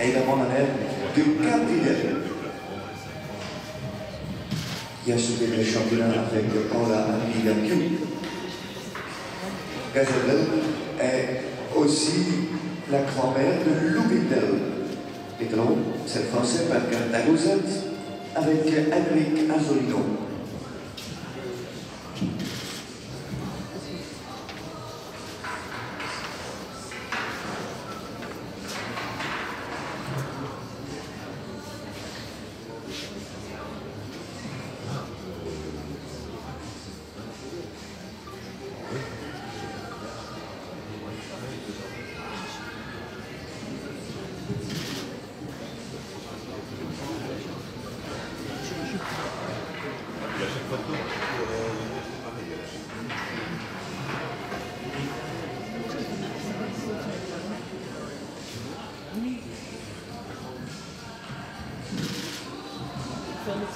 est également la mère de Gabriel. Il a sauvé le championnat avec Paula Amigakiu. Gazelle est aussi la grand-mère de Loubitel. Et donc, c'est français par Gardagozet avec Henrik Azolino. Faire les